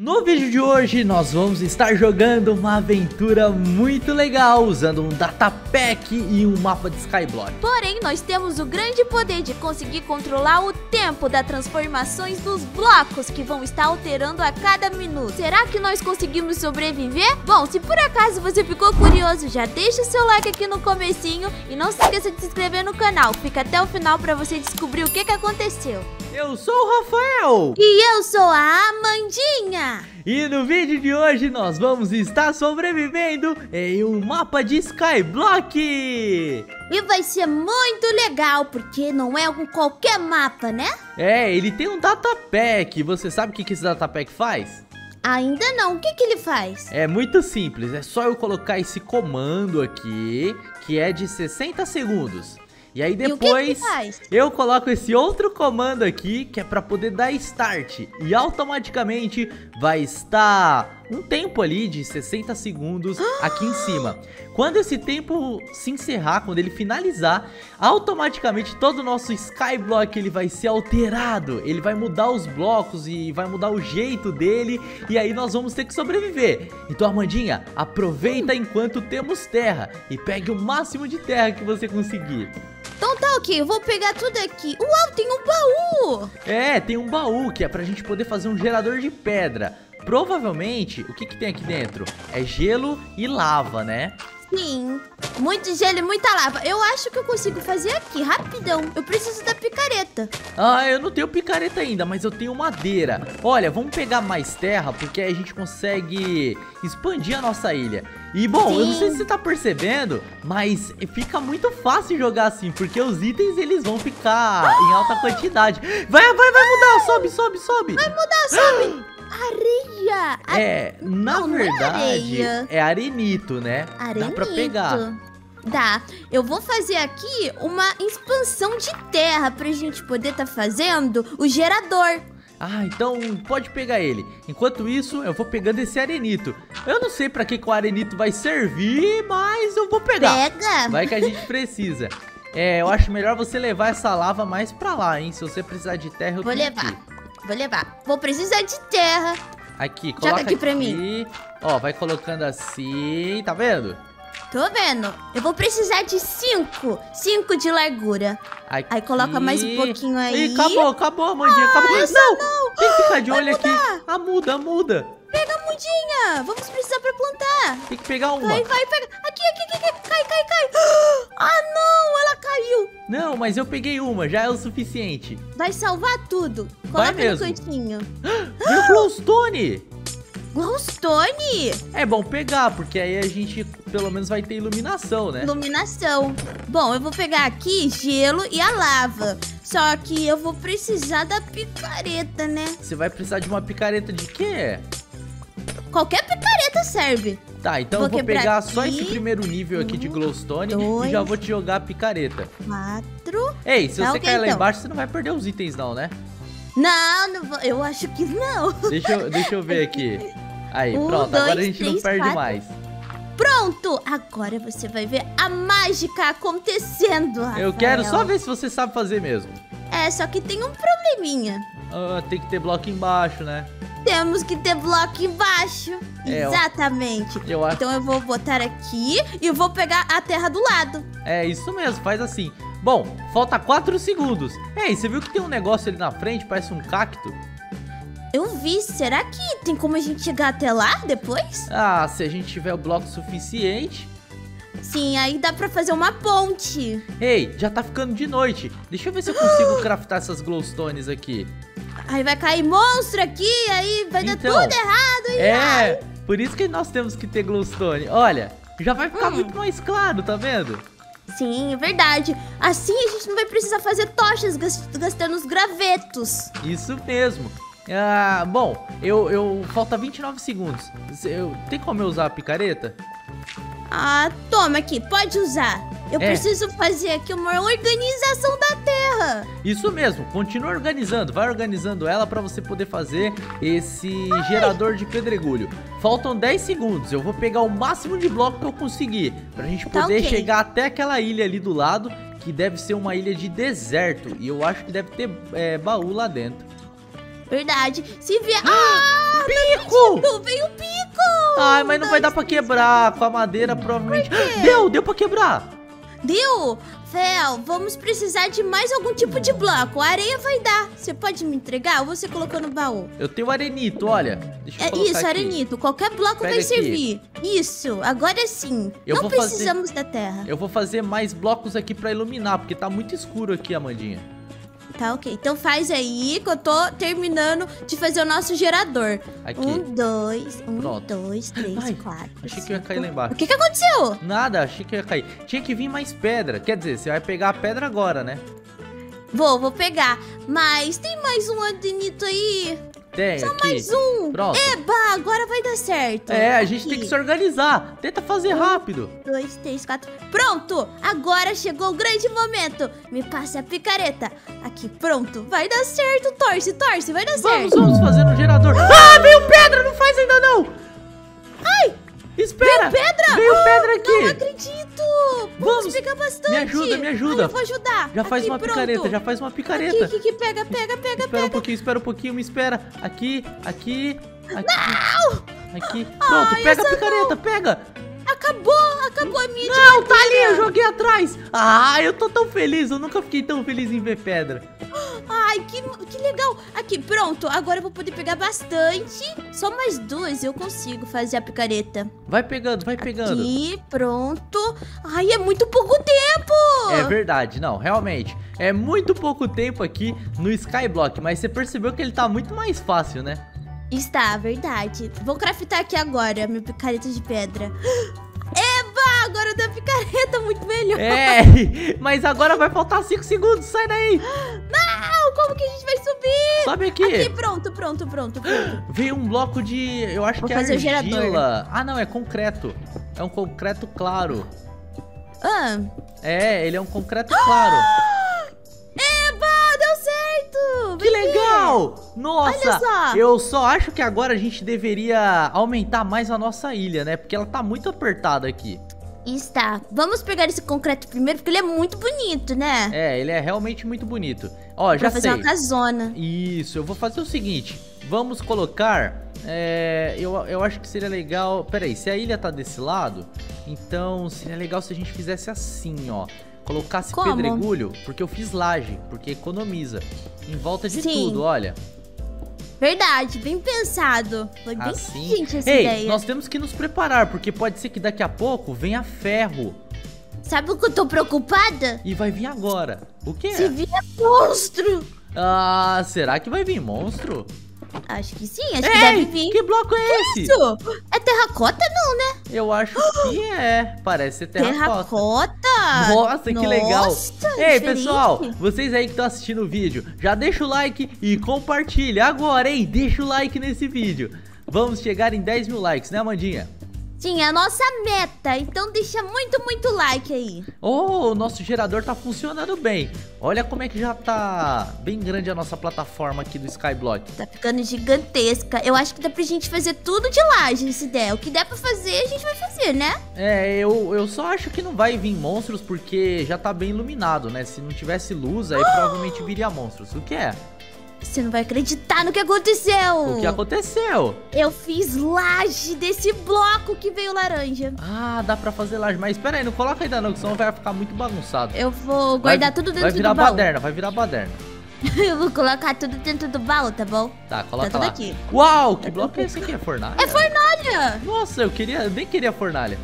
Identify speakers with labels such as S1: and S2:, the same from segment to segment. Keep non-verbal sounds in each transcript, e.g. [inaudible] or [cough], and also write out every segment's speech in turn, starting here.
S1: No vídeo de hoje nós vamos estar jogando uma aventura muito legal usando um datapack e um mapa de Skyblock.
S2: Porém, nós temos o grande poder de conseguir controlar o tempo das transformações dos blocos que vão estar alterando a cada minuto. Será que nós conseguimos sobreviver? Bom, se por acaso você ficou curioso, já deixa o seu like aqui no comecinho e não se esqueça de se inscrever no canal. Fica até o final para você descobrir o que, que aconteceu.
S1: Eu sou o Rafael!
S2: E eu sou a Amandinha!
S1: E no vídeo de hoje nós vamos estar sobrevivendo em um mapa de Skyblock!
S2: E vai ser muito legal, porque não é um qualquer mapa, né?
S1: É, ele tem um datapack. Você sabe o que esse datapack faz?
S2: Ainda não, o que, que ele faz?
S1: É muito simples, é só eu colocar esse comando aqui, que é de 60 segundos. E aí depois
S2: que
S1: eu coloco esse outro comando aqui, que é para poder dar start. E automaticamente vai estar um tempo ali de 60 segundos aqui em cima. Quando esse tempo se encerrar, quando ele finalizar, automaticamente todo o nosso Skyblock ele vai ser alterado. Ele vai mudar os blocos e vai mudar o jeito dele. E aí nós vamos ter que sobreviver. Então, Armandinha, aproveita enquanto temos terra e pegue o máximo de terra que você conseguir.
S2: Então tá ok, eu vou pegar tudo aqui. Uau, tem um baú!
S1: É, tem um baú que é pra gente poder fazer um gerador de pedra. Provavelmente, o que que tem aqui dentro? É gelo e lava, né?
S2: Sim, muito gelo e muita lava. Eu acho que eu consigo fazer aqui, rapidão. Eu preciso da picareta.
S1: Ah, eu não tenho picareta ainda, mas eu tenho madeira. Olha, vamos pegar mais terra, porque aí a gente consegue expandir a nossa ilha. E, bom, Sim. eu não sei se você tá percebendo, mas fica muito fácil jogar assim, porque os itens, eles vão ficar ah! em alta quantidade. Vai, vai, vai mudar, sobe, sobe, sobe.
S2: Vai mudar, sobe. [gasps] [gasps] Areia!
S1: É, na não, verdade, não é, é, arenito, né? Arenito. Dá pra pegar.
S2: Dá. Eu vou fazer aqui uma expansão de terra pra gente poder tá fazendo o gerador.
S1: Ah, então pode pegar ele. Enquanto isso, eu vou pegando esse arenito. Eu não sei pra que, que o arenito vai servir, mas eu vou pegar.
S2: Pega!
S1: Vai que a gente precisa. É, eu acho melhor você levar essa lava mais pra lá, hein? Se você precisar de terra, eu
S2: Vou levar. Aqui. Vou levar. Vou precisar de terra.
S1: Aqui, coloca Joga
S2: aqui, aqui pra mim.
S1: Ó, vai colocando assim, tá vendo?
S2: Tô vendo. Eu vou precisar de cinco. Cinco de largura. Aqui. Aí coloca mais um pouquinho aí.
S1: Ih, acabou, acabou, Mandinha, ah, acabou. Não, não, tem que ficar de olho aqui. Ah, muda, muda.
S2: Pega a mudinha. Vamos precisar pra plantar.
S1: Tem que pegar uma.
S2: Vai, vai, pega. Aqui, aqui. Cai, cai, cai. Ah, não, ela caiu.
S1: Não, mas eu peguei uma, já é o suficiente.
S2: Vai salvar tudo. Coloca vai mesmo. no cantinho. [gasps]
S1: Meu glowstone.
S2: Glowstone?
S1: É bom pegar, porque aí a gente pelo menos vai ter iluminação, né?
S2: Iluminação. Bom, eu vou pegar aqui gelo e a lava. Só que eu vou precisar da picareta, né?
S1: Você vai precisar de uma picareta de quê?
S2: Qualquer picareta serve.
S1: Tá, então vou eu vou pegar aqui. só esse primeiro nível aqui um, de glowstone dois, e já vou te jogar a picareta.
S2: Quatro.
S1: Ei, se tá você okay, cair lá então. embaixo, você não vai perder os itens não, né?
S2: Não, não vou, eu acho que não.
S1: Deixa eu, deixa eu ver aqui. Aí, um, pronto, dois, agora a gente três, não perde quatro. mais.
S2: Pronto! Agora você vai ver a mágica acontecendo, Rafael.
S1: Eu quero só ver se você sabe fazer mesmo.
S2: É, só que tem um probleminha.
S1: Ah, tem que ter bloco embaixo, né?
S2: Temos que ter bloco embaixo. É, Exatamente. Eu acho... Então eu vou botar aqui e vou pegar a terra do lado.
S1: É, isso mesmo, faz assim. Bom, falta 4 segundos. Ei, você viu que tem um negócio ali na frente, parece um cacto?
S2: Eu vi, será que tem como a gente chegar até lá depois?
S1: Ah, se a gente tiver o bloco suficiente.
S2: Sim, aí dá pra fazer uma ponte.
S1: Ei, já tá ficando de noite. Deixa eu ver se eu consigo [gasps] craftar essas glowstones aqui.
S2: Aí vai cair monstro aqui, vai então, tudo errado. E
S1: é, por isso que nós temos que ter glowstone. Olha, já vai ficar hum. muito mais claro, tá vendo?
S2: Sim, é verdade. Assim a gente não vai precisar fazer tochas gastando os gravetos.
S1: Isso mesmo. Ah, bom, eu, eu falta 29 segundos. Eu, tem como eu usar a picareta?
S2: Ah, toma aqui, pode usar. Eu é. preciso fazer aqui uma organização da Terra.
S1: Isso mesmo, continua organizando. Vai organizando ela para você poder fazer esse Ai. gerador de pedregulho. Faltam 10 segundos. Eu vou pegar o máximo de bloco que eu conseguir. Pra gente tá poder okay. chegar até aquela ilha ali do lado. Que deve ser uma ilha de deserto. E eu acho que deve ter é, baú lá dentro.
S2: Verdade. Se vier... Ah!
S1: Bico! Ai, mas não vai dar pra quebrar. Com a madeira, provavelmente. Deu, deu pra quebrar.
S2: Deu? Fel, vamos precisar de mais algum tipo de bloco. A areia vai dar. Você pode me entregar ou você colocou no baú?
S1: Eu tenho arenito, olha. Deixa eu
S2: É isso,
S1: aqui.
S2: arenito. Qualquer bloco
S1: Pega
S2: vai
S1: aqui.
S2: servir. Isso, agora sim.
S1: Eu
S2: Não
S1: vou fazer-
S2: precisamos da terra.
S1: Eu vou fazer mais blocos aqui pra iluminar, porque tá muito escuro aqui, Amandinha.
S2: Tá, ok. Então faz aí que eu tô terminando de fazer o nosso gerador.
S1: Aqui.
S2: Um, dois, um,
S1: Pronto.
S2: dois, três,
S1: Ai,
S2: quatro.
S1: achei que eu ia cair
S2: cinco.
S1: lá embaixo.
S2: O que que aconteceu?
S1: Nada, achei que ia cair. Tinha que vir mais pedra. Quer dizer, você vai pegar a pedra agora, né?
S2: Vou, vou pegar. Mas tem mais um adenito aí.
S1: Tem
S2: Só
S1: aqui.
S2: mais um.
S1: Pronto.
S2: Eba, agora vai dar certo.
S1: É, a gente
S2: Aqui.
S1: tem que se organizar. Tenta fazer rápido.
S2: dois, três, quatro. Pronto! Agora chegou o grande momento. Me passe a picareta. Aqui, pronto. Vai dar certo. Torce, torce, vai dar
S1: Vamos,
S2: certo.
S1: vamos fazer um gerador. Ah, veio pedra, não faz ainda não. Ai, espera.
S2: Veio pedra?
S1: Veio pedra
S2: Não
S1: aqui.
S2: acredito.
S1: Vamos.
S2: Vamos pegar bastante.
S1: Me ajuda, me ajuda.
S2: Ai, eu vou ajudar.
S1: Já faz
S2: Aqui,
S1: uma
S2: pronto.
S1: picareta, já faz uma picareta.
S2: aqui, aqui, pega, pega, pega,
S1: Espera um
S2: pega.
S1: pouquinho, espera um pouquinho, me espera. Aqui, aqui, aqui. Não! Aqui. Pronto,
S2: Ai,
S1: pega a picareta, pega.
S2: Acabou, acabou a minha
S1: Não, tá ali, eu joguei atrás. Ah, eu tô tão feliz, eu nunca fiquei tão feliz em ver pedra.
S2: Ai, que, que legal. Aqui, pronto. Agora eu vou poder pegar bastante. Só mais duas eu consigo fazer a picareta.
S1: Vai pegando, vai pegando.
S2: Aqui, pronto. Ai, é muito pouco tempo.
S1: É verdade, não, realmente. É muito pouco tempo aqui no Skyblock, mas você percebeu que ele tá muito mais fácil, né?
S2: Está, verdade. Vou craftar aqui agora, minha picareta de pedra. Eba, agora da picareta muito melhor.
S1: É, [laughs] mas agora vai faltar 5 segundos, sai daí.
S2: Não, como que a gente vai subir?
S1: Sobe aqui.
S2: Aqui, pronto, pronto, pronto, pronto. [gasps]
S1: Veio um bloco de, eu acho
S2: Vou
S1: que é
S2: fazer o gerador.
S1: argila. Ah, não, é concreto. É um concreto claro.
S2: Ah,
S1: É, ele é um concreto claro. [gasps] legal! Nossa, eu só acho que agora a gente deveria aumentar mais a nossa ilha, né? Porque ela tá muito apertada aqui.
S2: Está. Vamos pegar esse concreto primeiro, porque ele é muito bonito, né?
S1: É, ele é realmente muito bonito. Ó, já
S2: pra fazer
S1: sei.
S2: uma casona.
S1: Isso, eu vou fazer o seguinte. Vamos colocar. É, eu, eu acho que seria legal. Peraí, se a ilha tá desse lado, então seria legal se a gente fizesse assim, ó. Colocasse
S2: Como?
S1: pedregulho, porque eu fiz laje, porque economiza. Em volta de
S2: Sim.
S1: tudo, olha.
S2: Verdade, bem pensado. Foi bem
S1: Assim.
S2: inteligente essa
S1: Ei,
S2: ideia.
S1: nós temos que nos preparar, porque pode ser que daqui a pouco venha ferro.
S2: Sabe o que eu tô preocupada?
S1: E vai vir agora. O quê?
S2: Se vier monstro.
S1: Ah, será que vai vir monstro?
S2: Acho que sim, acho que deve
S1: Ei,
S2: vir.
S1: que bloco é esse?
S2: Isso? É terracota não, né?
S1: Eu acho que é. Parece ser terracota.
S2: Terracota?
S1: Nossa, que legal.
S2: Nossa,
S1: Ei,
S2: diferente.
S1: pessoal, vocês aí que estão assistindo o vídeo, já deixa o like e compartilha agora, hein? Deixa o like nesse vídeo. Vamos chegar em 10 mil likes, né, Amandinha?
S2: Sim, é a nossa meta. Então deixa muito, muito like aí.
S1: Oh, o nosso gerador tá funcionando bem. Olha como é que já tá bem grande a nossa plataforma aqui do Skyblock.
S2: Tá ficando gigantesca. Eu acho que dá pra gente fazer tudo de laje se der. O que der pra fazer, a gente vai fazer, né?
S1: É, eu, eu só acho que não vai vir monstros porque já tá bem iluminado, né? Se não tivesse luz, aí provavelmente viria monstros. O que é?
S2: Você não vai acreditar no que aconteceu.
S1: O que aconteceu?
S2: Eu fiz laje desse bloco que veio laranja.
S1: Ah, dá pra fazer laje. Mas espera aí, não coloca ainda não, que senão vai ficar muito bagunçado.
S2: Eu vou guardar
S1: Vai-
S2: tudo
S1: Vai
S2: dentro
S1: virar
S2: do baú.
S1: baderna, vai virar baderna. [laughs]
S2: Eu vou colocar tudo dentro do baú, tá bom?
S1: Tá, coloca
S2: tudo
S1: lá.
S2: aqui.
S1: Uau, que bloco é esse aqui? É fornalha?
S2: É fornalha!
S1: Nossa, eu queria, eu nem queria fornalha.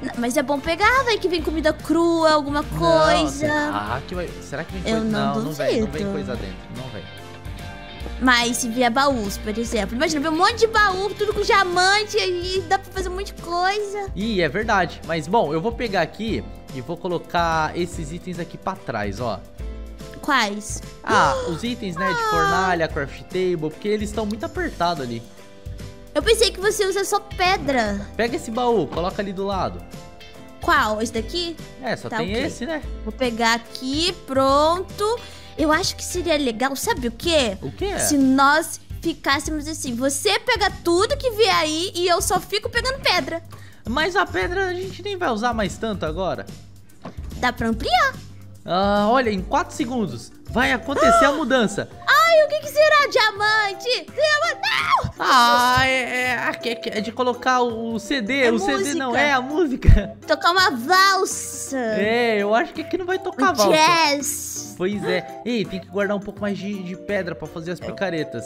S2: Não, Mas é bom pegar, vai que vem comida crua, alguma
S1: Não,
S2: coisa.
S1: será que vai, será que vem
S2: Eu
S1: coisa?
S2: não
S1: não, vem, não vem
S2: duvido.
S1: coisa dentro, não vem.
S2: Mas se vier baús, por exemplo. Imagina, ver um monte de baú, tudo com diamante, aí dá pra fazer um monte de coisa.
S1: Ih, é verdade. Mas bom, eu vou pegar aqui e vou colocar esses itens aqui pra trás, ó.
S2: Quais?
S1: Ah, os itens, né, de fornalha, craft table, porque eles estão muito apertados ali.
S2: Eu pensei que você usa só pedra.
S1: Pega esse baú, coloca ali do lado.
S2: Qual? Esse daqui?
S1: É, só
S2: Tá,
S1: tem
S2: ok.
S1: esse, né?
S2: Vou pegar aqui, pronto. Eu acho que seria legal, sabe o quê?
S1: O que é?
S2: Se nós ficássemos assim, você pega tudo que vier aí e eu só fico pegando pedra.
S1: Mas a pedra a gente nem vai usar mais tanto agora.
S2: Dá pra ampliar.
S1: Ah, olha, em 4 segundos vai acontecer a mudança.
S2: Será? Diamante! Não!
S1: Ah, é, é, é, de colocar o CD.
S2: É
S1: o CD não
S2: música.
S1: é a música.
S2: Tocar uma valsa.
S1: É, eu acho que aqui não vai tocar
S2: um
S1: valsa.
S2: jazz.
S1: Pois é. Ei, tem que guardar um pouco mais de, de pedra pra fazer as picaretas.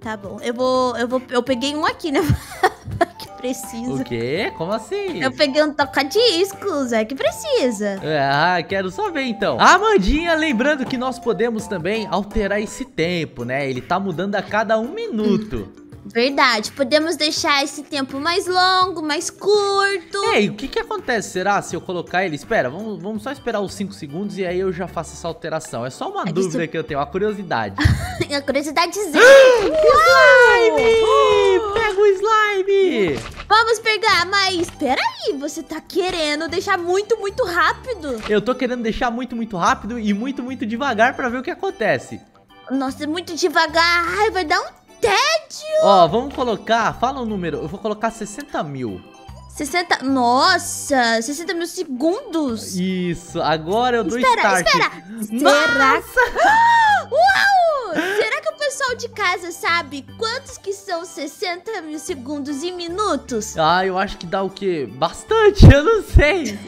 S2: Tá bom, eu vou, eu vou, eu peguei um aqui, né? [laughs] precisa.
S1: O quê? Como assim?
S2: Eu peguei um toca-discos, é que precisa.
S1: Ah, quero só ver então. Amandinha, lembrando que nós podemos também alterar esse tempo, né? Ele tá mudando a cada um minuto. [laughs]
S2: Verdade, podemos deixar esse tempo mais longo, mais curto.
S1: Ei, o que que acontece, será, se eu colocar ele? Espera, vamos, vamos só esperar os 5 segundos e aí eu já faço essa alteração. É só uma dúvida
S2: isso-
S1: que eu tenho, uma curiosidade. [laughs]
S2: A curiosidadezinha. [gasps]
S1: slime! Pega o slime!
S2: Vamos pegar, mas peraí, você tá querendo deixar muito, muito rápido.
S1: Eu tô querendo deixar muito, muito rápido e muito, muito devagar pra ver o que acontece.
S2: Nossa, é muito devagar. Ai, vai dar um tédio.
S1: Ó, vamos colocar, fala o número, eu vou colocar 60 mil.
S2: 60. Nossa, 60 mil segundos.
S1: Isso, agora eu dou
S2: Espera,
S1: start.
S2: espera. Será [gasps] Uau! Será pessoal de casa sabe quantos que são 60 mil segundos e minutos? [laughs]
S1: Ah, eu acho que dá o quê? Bastante, [laughs] eu não sei.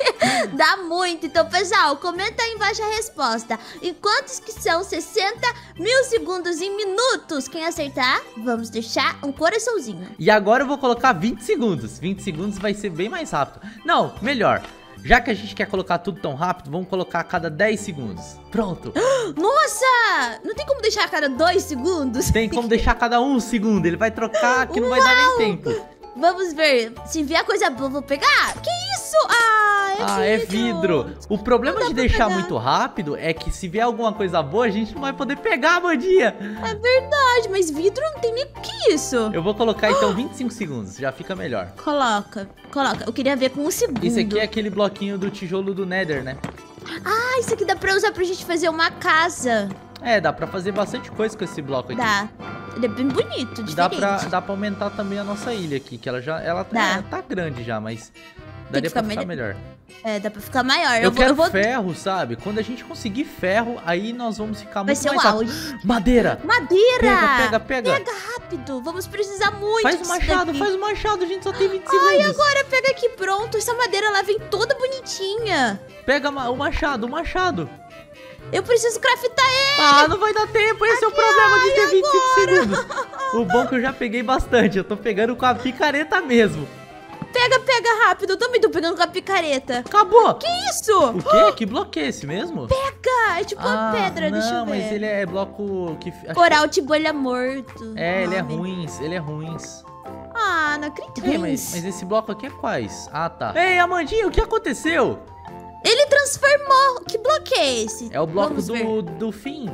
S1: [laughs]
S2: Dá muito. Então, pessoal, comenta aí embaixo a resposta. E quantos que são 60 mil segundos e minutos? Quem acertar, vamos deixar um coraçãozinho.
S1: E agora eu vou colocar 20 segundos. 20 segundos vai ser bem mais rápido. Não, melhor. Já que a gente quer colocar tudo tão rápido, vamos colocar a cada 10 segundos. Pronto. [gasps]
S2: Nossa! Não tem como deixar a cada dois segundos?
S1: Tem como [laughs] deixar a cada um segundo. Ele vai trocar que não vai dar nem tempo.
S2: Vamos ver. Se vier coisa boa, vou pegar. Que isso? Ah, é
S1: Ah, é vidro. O problema de deixar
S2: pegar.
S1: muito rápido é que se vier alguma coisa boa, a gente não vai poder pegar, bandinha.
S2: É verdade, mas vidro não tem nem que isso.
S1: Eu vou colocar então 25 segundos, já fica melhor.
S2: Coloca, coloca. Eu queria ver com um segundo.
S1: Isso aqui é aquele bloquinho do tijolo do Nether, né?
S2: Ah, isso aqui dá pra usar pra gente fazer uma casa.
S1: É, dá pra fazer bastante coisa com esse bloco aqui.
S2: Dá. Ele é bem bonito,
S1: Dá
S2: diferente.
S1: pra, dá pra aumentar também a nossa ilha aqui, que ela já ela tá,
S2: Dá.
S1: tá grande já, mas daria
S2: ficar
S1: pra ficar
S2: melhor.
S1: melhor.
S2: É, dá pra ficar maior.
S1: Eu,
S2: Eu, vou,
S1: quero
S2: eu vou...
S1: ferro, sabe? Quando a gente conseguir ferro, aí nós vamos ficar
S2: Vai
S1: muito
S2: ser o
S1: mais
S2: auge.
S1: Madeira!
S2: Madeira!
S1: Pega, pega, pega.
S2: Pega rápido. Vamos precisar muito
S1: Faz o machado,
S2: daqui.
S1: faz o machado, a gente só tem 20
S2: Ai,
S1: segundos.
S2: agora pega aqui, pronto. Essa madeira, ela vem toda bonitinha.
S1: Pega o machado, o machado.
S2: Eu preciso craftar ele.
S1: Ah, não vai dar tempo, esse é o problema de ter 25 segundos. O bom é que eu já peguei bastante, eu tô pegando com a picareta mesmo.
S2: Pega, pega rápido. Eu também tô pegando com a picareta.
S1: Acabou!
S2: Que isso?
S1: O quê? Que bloco é esse mesmo?
S2: Pega. É tipo uma
S1: Ah,
S2: pedra,
S1: não,
S2: deixa eu ver.
S1: mas ele é bloco que...
S2: Coral de bolha morto.
S1: É, ele é ruins, ele é ruins.
S2: Ah, não acredito.
S1: Ei, mas, mas esse bloco aqui é quais? Ah, tá. Ei, Amandinha, o que aconteceu?
S2: Ele transformou. Que bloco é esse?
S1: É o bloco
S2: Vamos ver.
S1: do, do fim.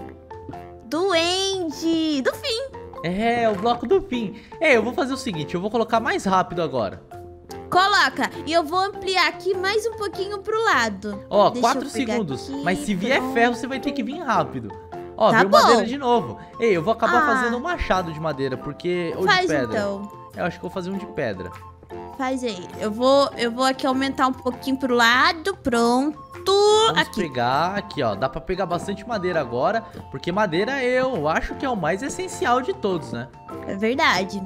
S2: Do End. Do fim.
S1: É, o bloco do fim. Ei, eu vou fazer o seguinte, eu vou colocar mais rápido agora.
S2: Coloca. E eu vou ampliar aqui mais um pouquinho pro lado.
S1: Ó,
S2: Deixa
S1: 4
S2: eu pegar
S1: segundos.
S2: aqui,
S1: Mas se vier
S2: pronto.
S1: ferro, você vai ter que vir rápido. Ó,
S2: Tá
S1: veio
S2: bom.
S1: madeira de novo. Ei, eu vou acabar
S2: Ah.
S1: fazendo um machado de madeira, porque... Ou
S2: Faz
S1: de pedra.
S2: então.
S1: Eu acho que eu vou fazer um de pedra.
S2: Faz aí. Eu vou, eu vou aqui aumentar um pouquinho pro lado. Pronto.
S1: Vamos
S2: aqui.
S1: pegar aqui, ó. Dá pra pegar bastante madeira agora, porque madeira eu acho que é o mais essencial de todos, né?
S2: É verdade.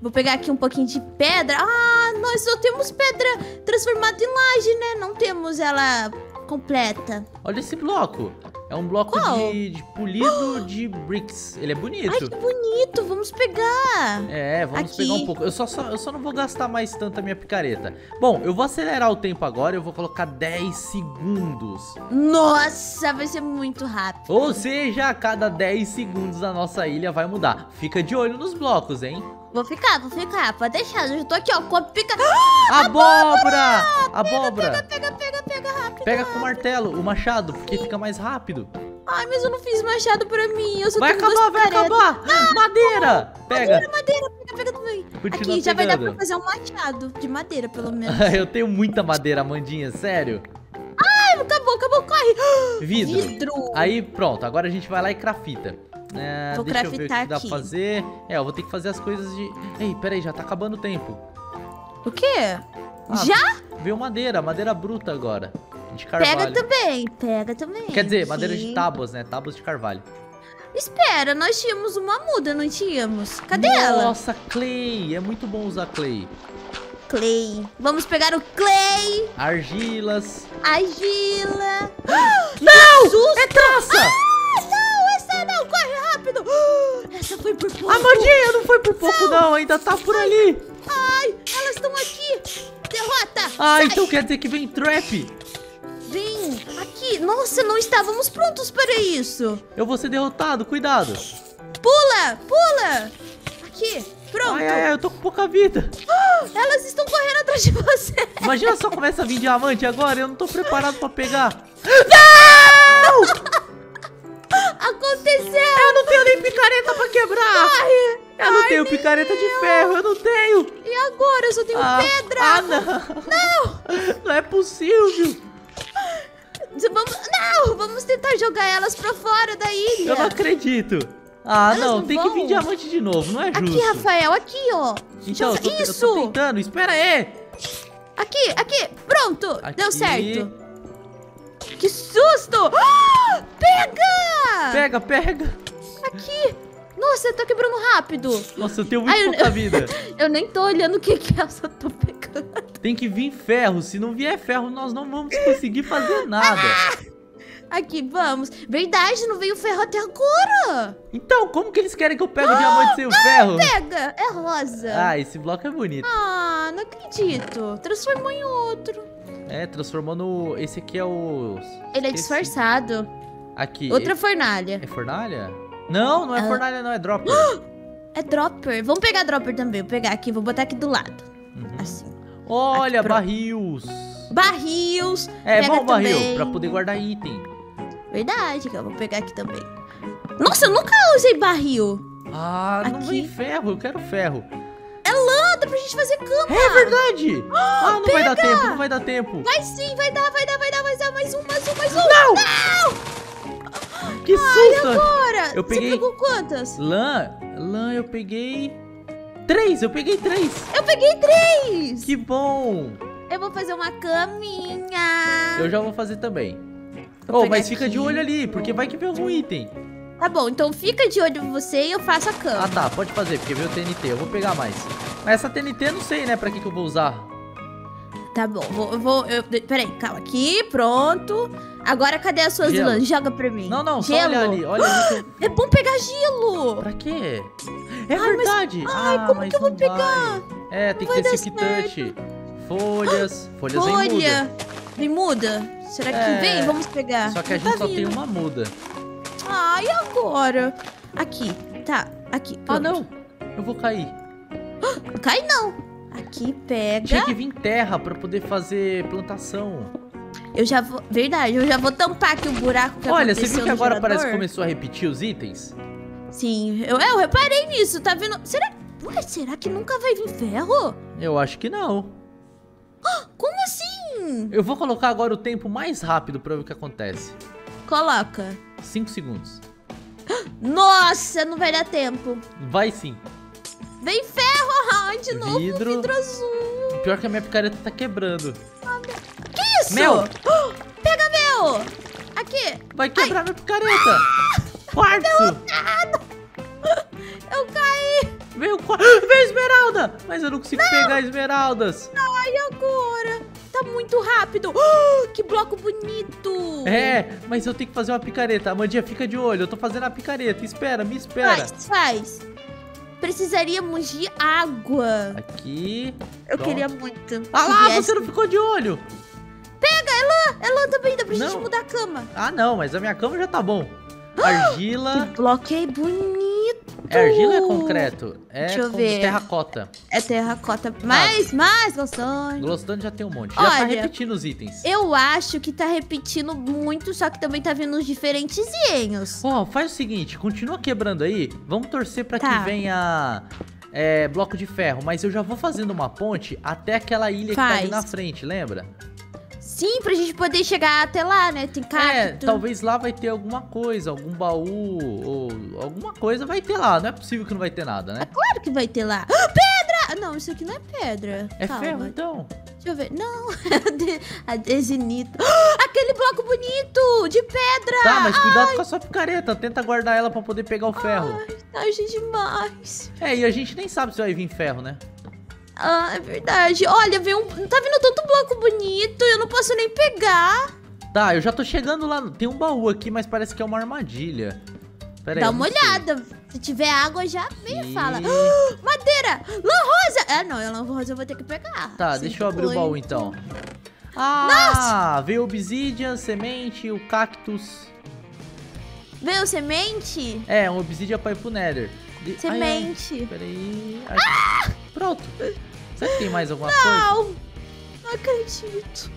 S2: Vou pegar aqui um pouquinho de pedra. Ah, nós só temos pedra transformada em laje, né? Não temos ela completa.
S1: Olha esse bloco. É um bloco de, de polido de bricks. Ele é
S2: Ai,
S1: bonito.
S2: que bonito. Vamos pegar.
S1: É, vamos
S2: Aqui.
S1: pegar um pouco. Eu só, só- eu só não vou gastar mais tanto a minha picareta. Bom, eu vou acelerar o tempo agora. Eu vou colocar 10 segundos.
S2: Nossa, vai ser muito rápido.
S1: Ou seja, a cada 10 segundos a nossa ilha vai mudar. Fica de olho nos blocos, hein?
S2: Vou ficar, vou ficar. Pode deixar. Eu já tô aqui, ó, a pica. [gasps]
S1: Abóbora! Abóbora!
S2: Pega, pega, pega rápido.
S1: Pega com o martelo, o machado, porque fica mais rápido.
S2: Ai, mas eu não fiz machado pra mim. Eu só
S1: Vai
S2: tenho
S1: acabar, vai
S2: picaretas.
S1: acabar! Madeira! Pega!
S2: Madeira, pega, pega também.
S1: Continua
S2: aqui já vai dar pra fazer um machado de madeira, pelo [laughs] menos.
S1: Eu tenho muita madeira, Amandinha, sério.
S2: Ai, acabou, acabou, corre. [gasps]
S1: Vidro.
S2: Vidro.
S1: Aí, pronto, agora a gente vai lá e crafita. É,
S2: Vou
S1: deixa eu ver o que
S2: craftar
S1: dá
S2: aqui.
S1: pra fazer. É, eu vou ter que fazer as coisas de... Ei, peraí, já tá acabando o tempo.
S2: O quê?
S1: Ah,
S2: Já?
S1: Veio madeira, madeira bruta agora. De
S2: Pega
S1: carvalho.
S2: também, pega também.
S1: Quer dizer, madeira de tábuas, né? Tábuas de carvalho.
S2: Espera, nós tínhamos uma muda, não tínhamos? Cadê ela?
S1: Nossa, Clay. É muito bom usar Clay.
S2: Clay. Vamos pegar o Clay.
S1: Argilas.
S2: Argila. [gasps]
S1: Não!
S2: susto!
S1: É traça!
S2: Ah, foi por pouco.
S1: Amandinha, não foi por pouco não. Ainda tá por ali.
S2: Ai, elas estão aqui. Derrota.
S1: Ah,
S2: Sai.
S1: então quer dizer que vem trap.
S2: Vem aqui. Nossa, não estávamos prontos para isso.
S1: Eu vou ser derrotado, cuidado.
S2: Pula, pula. Aqui, pronto.
S1: Ai, ai, ai, eu tô com pouca vida.
S2: Elas estão correndo atrás de você.
S1: Imagina só começa a vir diamante agora, eu não tô preparado pra pegar. [laughs]
S2: Aconteceu.
S1: Não nem picareta pra quebrar.
S2: Ai,
S1: Eu não
S2: ai,
S1: tenho picareta de ferro, eu não tenho.
S2: E agora? Eu só tenho
S1: Ah,
S2: pedra.
S1: Ah, não. Não. [laughs] Não é possível.
S2: Vamos, não, vamos tentar jogar elas pra fora da ilha.
S1: Eu não acredito. Ah,
S2: Elas
S1: não,
S2: não
S1: tem que vir diamante de novo, não é justo.
S2: Aqui, Rafael, aqui, ó.
S1: Então, eu tô, eu tô
S2: Isso.
S1: tentando, espera aí.
S2: Aqui, aqui. Pronto.
S1: Aqui.
S2: Deu certo. [gasps] Que susto. Ah, pega.
S1: Pega, pega.
S2: Aqui. Nossa, tá quebrando rápido.
S1: Nossa, eu tenho muito
S2: Ai, eu-
S1: pouca vida. [laughs]
S2: Eu nem tô olhando o que que é, eu só tô pegando.
S1: Tem que vir ferro. Se não vier ferro, nós não vamos conseguir fazer nada. [laughs]
S2: Aqui, vamos. Verdade, não veio ferro até agora.
S1: Então, como que eles querem que eu pegue o diamante sem o ferro?
S2: Pega, é rosa.
S1: Ah, esse bloco é bonito.
S2: Ah, não acredito. Transformou em outro.
S1: É, transformou no... Esse aqui é o...
S2: Ele é disfarçado.
S1: Aqui.
S2: Outra fornalha.
S1: É fornalha? Não, não é
S2: Ah.
S1: fornalha, não. É dropper. [gasps]
S2: É dropper. Vamos pegar dropper também. Vou pegar aqui, vou botar aqui do lado.
S1: Uhum.
S2: Assim.
S1: Olha,
S2: Aqui,
S1: barris.
S2: Barris.
S1: É
S2: Pega
S1: bom barril,
S2: também.
S1: pra poder guardar item.
S2: Verdade, que eu vou pegar aqui também. Nossa, eu nunca usei barril.
S1: Ah, não
S2: Aqui.
S1: vem ferro, eu quero ferro.
S2: É lã, dá pra gente fazer cama.
S1: É verdade! [gasps] Ah, não vai dar tempo, não vai dar tempo.
S2: Vai sim, vai dar, vai dar, vai dar, vai dar. Mais um, mais um, mais um.
S1: Não! Que susto!
S2: Agora.
S1: Eu peguei-
S2: Você pegou quantas?
S1: Lã, lã eu peguei... Três, eu peguei três.
S2: Eu peguei três.
S1: Que bom!
S2: Eu vou fazer uma caminha.
S1: Eu já vou fazer também.
S2: Vou
S1: Oh, mas fica de olho ali, porque vai que vem algum item.
S2: Tá bom, então fica de olho você e eu faço a cama.
S1: Ah tá, pode fazer, porque veio o TNT, eu vou pegar mais. Mas essa TNT eu não sei, né, pra que, que eu vou usar.
S2: Tá bom, vou, eu vou. Eu, peraí, calma. Aqui, pronto. Agora cadê as suas
S1: Gelo.
S2: lãs? Joga pra mim.
S1: Não, não,
S2: Gelo.
S1: olha ali, olha ali que. [gasps]
S2: É bom pegar gelo.
S1: Pra quê? É
S2: Ai, mas-
S1: verdade.
S2: ai,
S1: ah,
S2: como
S1: mas
S2: que eu vou
S1: não
S2: pegar?
S1: vai. É, tem
S2: Vai
S1: que ter silk touch. Folhas. Folhas em
S2: Folha.
S1: muda.
S2: Vem muda? Será que
S1: É.
S2: vem? Vamos pegar.
S1: Só que a
S2: Não
S1: gente
S2: tá
S1: só tem
S2: vindo.
S1: uma muda.
S2: Ah, e agora? Aqui, tá. Aqui.
S1: Ah,
S2: pronto.
S1: não. Eu vou cair.
S2: Não [gasps] cai não. Aqui, pega.
S1: Tinha que vir terra pra poder fazer plantação.
S2: Eu já vou. Verdade, eu já vou tampar aqui o buraco que
S1: Olha, você viu que agora
S2: gerador?
S1: parece que começou a repetir os itens?
S2: Sim, eu, eu reparei nisso, tá vendo? Será. Ué, será que nunca vai vir ferro?
S1: Eu acho que não. [gasps]
S2: Como assim?
S1: Eu vou colocar agora o tempo mais rápido pra ver o que acontece.
S2: Coloca.
S1: 5 segundos. [gasps]
S2: Nossa, não vai dar tempo.
S1: Vai sim.
S2: Vem ferro! [laughs] Ai, de novo
S1: Vidro.
S2: vidro azul.
S1: Pior que a minha picareta tá quebrando.
S2: Que isso?
S1: Mel. [gasps]
S2: Pega mel! Aqui,
S1: Vai quebrar minha picareta. [gasps] Quartzo. [laughs]
S2: eu caí.
S1: Veio, [gasps] veio esmeralda. Mas eu não consigo pegar esmeraldas.
S2: Ai, agora? Tá muito rápido. Oh, que bloco bonito.
S1: É, mas eu tenho que fazer uma picareta. Amandinha, fica de olho. Eu tô fazendo a picareta. Espera, me espera.
S2: Faz, faz. Precisaríamos de água.
S1: Aqui.
S2: Eu
S1: Pronto.
S2: queria muito.
S1: Ah lá,
S2: viesse.
S1: você não ficou de olho.
S2: Ela também dá pra gente
S1: Não.
S2: mudar a cama.
S1: Ah, não, mas a minha cama já tá bom. [gasps] Argila.
S2: Que bloco é bonito.
S1: É argila ou é concreto? É
S2: Deixa eu ver.
S1: terracota.
S2: É terracota. Mais, mais, gostões.
S1: Glowstone já tem um monte. Já tá repetindo os itens.
S2: Eu acho que tá repetindo muito, só que também tá vindo uns diferentezinhos.
S1: Ó, faz o seguinte, continua quebrando aí. Vamos torcer pra
S2: Tá.
S1: que venha é, bloco de ferro. Mas eu já vou fazendo uma ponte até aquela ilha que tá ali
S2: Faz.
S1: na frente, lembra?
S2: Sim, pra gente poder chegar até lá, né? Tem cacto.
S1: É, talvez lá vai ter alguma coisa, algum baú ou alguma coisa vai ter lá. Não é possível que não vai ter nada, né?
S2: Claro que vai ter lá. [gasps] Ah, pedra! Não, isso aqui não é pedra.
S1: É
S2: Calma.
S1: ferro, então.
S2: Deixa eu ver. Não, [laughs] é ade- adesinito. [gasps] Ah, aquele bloco bonito de pedra.
S1: Tá, mas cuidado com a sua picareta. Tenta guardar ela pra poder pegar o ferro.
S2: Ai, tarde demais.
S1: É, e a gente nem sabe se vai vir ferro, né?
S2: Ah, é verdade. Olha, veio um... tá vindo tanto bloco bonito, eu não posso nem pegar.
S1: Tá, eu já tô chegando lá. Tem um baú aqui, mas parece que é uma armadilha. Pera
S2: Dá
S1: aí,
S2: uma
S1: eu não sei.
S2: olhada. Se tiver água, já vem e fala. Ah, [gasps] madeira! Lã rosa! É, não, a lã rosa eu vou ter que pegar.
S1: Tá,
S2: Sempre
S1: deixa eu abrir o baú então. Ah, veio obsidian, semente, o cactus.
S2: Veio semente?
S1: É, um obsidian pra ir pro nether.
S2: Semente.
S1: Ai, ai, peraí. Ai, Pronto. Será que tem mais alguma coisa?
S2: Não! Não acredito.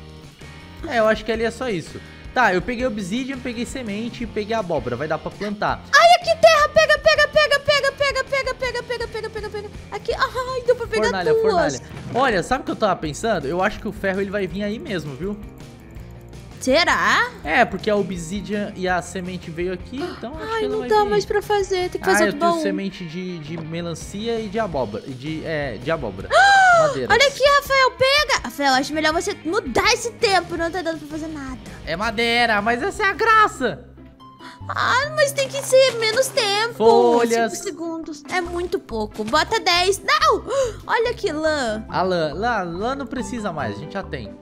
S1: É, eu acho que ali é só isso. Tá, eu peguei obsidian, peguei semente e peguei abóbora. Vai dar pra plantar.
S2: Ai, aqui terra! Pega, pega, pega, pega, pega, pega, pega, pega, pega, pega, pega. Aqui, ai, deu pra pegar
S1: fornalha,
S2: duas.
S1: fornalha. Olha, sabe o que eu tava pensando? Eu acho que o ferro ele vai vir aí mesmo, viu?
S2: Será?
S1: É, porque a obsidian e a semente veio aqui, então acho que
S2: Ai,
S1: ela
S2: não dá
S1: vir.
S2: mais pra fazer. Tem que
S1: Ah,
S2: fazer
S1: eu
S2: outro
S1: tenho
S2: baú.
S1: semente de, de melancia e de abóbora. De, é, de abóbora. Madeira.
S2: Olha aqui, Rafael, pega! Rafael, acho melhor você mudar esse tempo, não tá dando pra fazer nada.
S1: É madeira, mas essa é a graça.
S2: Ah, mas tem que ser menos tempo.
S1: Folhas.
S2: 5 segundos. É muito pouco. Bota 10. Não! [gasps] Olha aqui, lã.
S1: A lã, lã, lã não precisa mais, a gente já tem.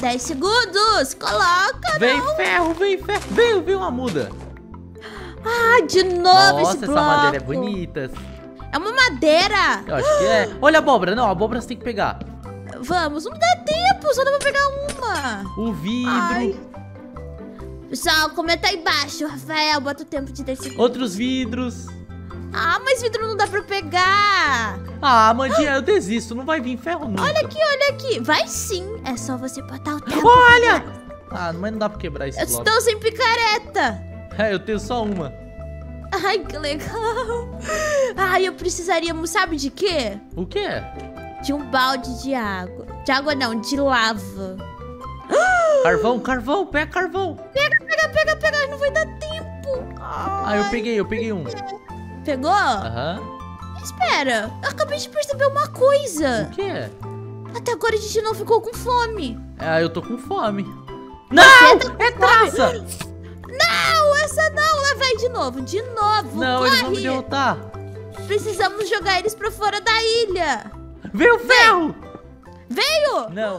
S2: 10 segundos. Coloca.
S1: Vem ferro, vem ferro. Veio, veio uma muda.
S2: Ah, de novo
S1: Nossa,
S2: esse
S1: essa
S2: bloco.
S1: madeira é bonita.
S2: É uma madeira.
S1: Eu acho que é. Olha a abóbora. Não, a abóbora você tem que pegar.
S2: Vamos, não dá tempo. Só dá pra pegar uma.
S1: O vidro.
S2: Ai. Pessoal, comenta aí embaixo. Rafael, bota o tempo de 10 segundos.
S1: Outros vidros.
S2: Ah, mas vidro não dá pra pegar.
S1: Ah, Amandinha, eu desisto. Não vai vir ferro nunca.
S2: Olha aqui, olha aqui. Vai sim. É só você botar o tempo.
S1: Olha! Ah, mas não dá pra quebrar esse
S2: Eu
S1: bloco.
S2: estou sem picareta.
S1: É, eu tenho só uma.
S2: Ai, que legal. Ai, eu precisaríamos, sabe de quê?
S1: O quê?
S2: De um balde de água. De água não, de lava.
S1: Carvão, carvão, pega carvão.
S2: Pega, pega, pega, pega. Não vai dar tempo.
S1: Ah, eu peguei, eu peguei um.
S2: Pegou?
S1: Aham.
S2: Espera, eu acabei de perceber uma coisa.
S1: O quê?
S2: Até agora a gente não ficou com fome.
S1: Ah, eu tô com fome. Não! É traça!
S2: Não, essa não. Lá vai de novo, de novo.
S1: Não, eles vão me
S2: Corre.
S1: derrotar.
S2: Precisamos jogar eles pra fora da ilha.
S1: Veio ferro!
S2: Veio?
S1: Não.